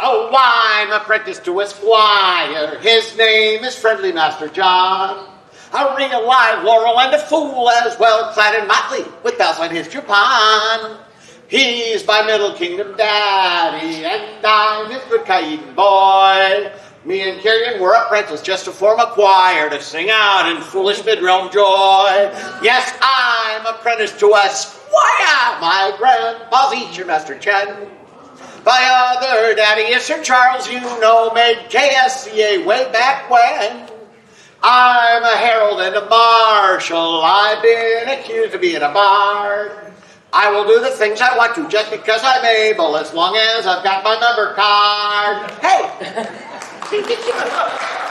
Oh, I'm apprenticed to a squire. His name is Friendly Master John. A real live laurel and a fool as well, clad in motley with bells on his Japan. He's my middle kingdom daddy, and I'm his good Caiden boy. Me and Cerian were apprentices just to form a choir to sing out in foolish mid-realm joy. Yes, I'm apprenticed to a squire. My grandpa's each your Master Chen. My other daddy is Sir Charles, you know, made KSCA way back when. I'm a herald and a marshal. I've been accused of being a bard. I will do the things I want to just because I'm able, as long as I've got my number card. Hey!